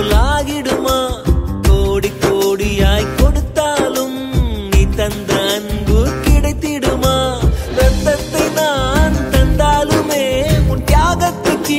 போலாகிடுமா? கோடி கோடியாய் கொடுத்தாலும் நீ தந்த அன்பு கிடைத்திடுமா? ரத்தத்தை நான் தந்தாலுமே உன் தியாகத்துக்கு